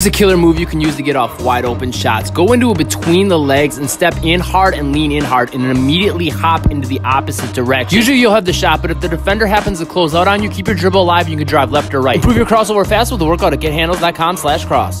It's a killer move you can use to get off wide open shots. Go into a between the legs and step in hard and lean in hard and then immediately hop into the opposite direction. Usually you'll have the shot, but if the defender happens to close out on you, keep your dribble alive. You can drive left or right. Improve your crossover fast with the workout at gethandles.com slash cross.